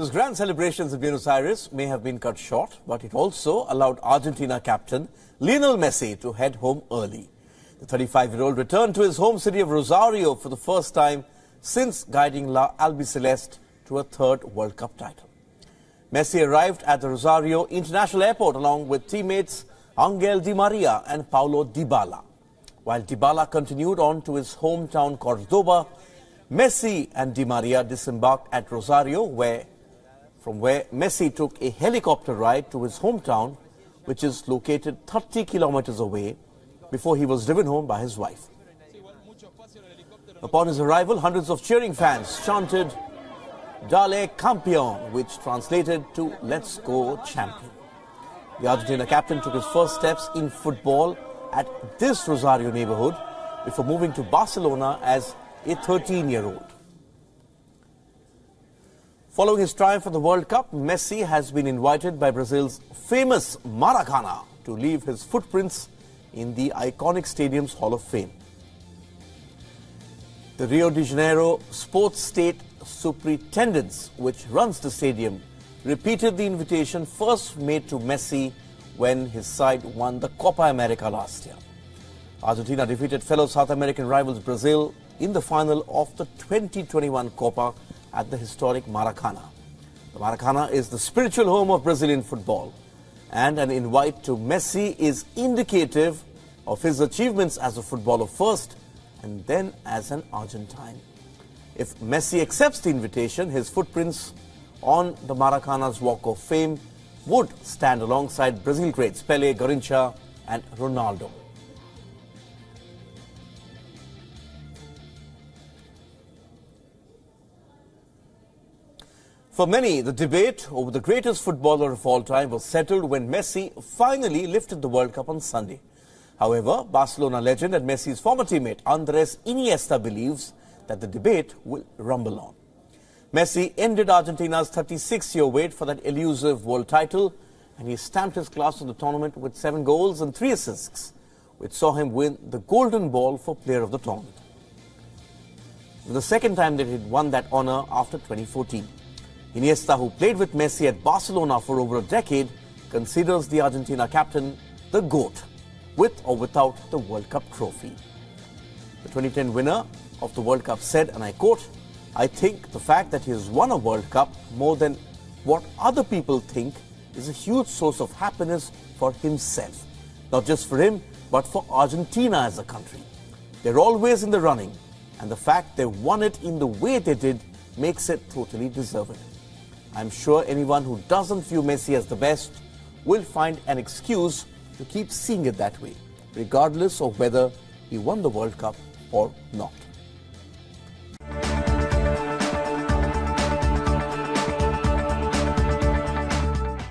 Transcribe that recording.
Those grand celebrations in Buenos Aires may have been cut short, but it also allowed Argentina captain Lionel Messi to head home early. The 35-year-old returned to his home city of Rosario for the first time since guiding La Albiceleste to a third World Cup title. Messi arrived at the Rosario International Airport along with teammates Angel Di Maria and Paulo Dybala. While Dybala continued on to his hometown Cordoba, Messi and Di Maria disembarked at Rosario, where, from where Messi took a helicopter ride to his hometown, which is located 30 kilometers away, before he was driven home by his wife. Upon his arrival, hundreds of cheering fans chanted Dale Campeon, which translated to Let's Go Champion. The Argentina captain took his first steps in football at this Rosario neighborhood before moving to Barcelona as a 13-year-old. Following his triumph at the World Cup, Messi has been invited by Brazil's famous Maracana to leave his footprints in the iconic stadium's Hall of Fame. The Rio de Janeiro Sports State Superintendence, which runs the stadium, repeated the invitation first made to Messi when his side won the Copa America last year. Argentina defeated fellow South American rivals Brazil in the final of the 2021 Copa at the historic Maracana. The Maracana is the spiritual home of Brazilian football and an invite to Messi is indicative of his achievements as a footballer first and then as an Argentine. If Messi accepts the invitation, his footprints on the Maracana's Walk of Fame would stand alongside Brazil greats Pele, Garrincha and Ronaldo. For many, the debate over the greatest footballer of all time was settled when Messi finally lifted the World Cup on Sunday. However, Barcelona legend and Messi's former teammate Andres Iniesta believes that the debate will rumble on. Messi ended Argentina's 36-year wait for that elusive world title and he stamped his class in the tournament with seven goals and three assists, which saw him win the Golden Ball for Player of the Tournament. For the second time that he'd won that honor after 2014. Iniesta, who played with Messi at Barcelona for over a decade, considers the Argentina captain the GOAT, with or without the World Cup trophy. The 2010 winner of the World Cup said, and I quote, I think the fact that he has won a World Cup more than what other people think is a huge source of happiness for himself. Not just for him, but for Argentina as a country. They're always in the running, and the fact they won it in the way they did makes it totally deserving. I'm sure anyone who doesn't view Messi as the best will find an excuse to keep seeing it that way, regardless of whether he won the World Cup or not.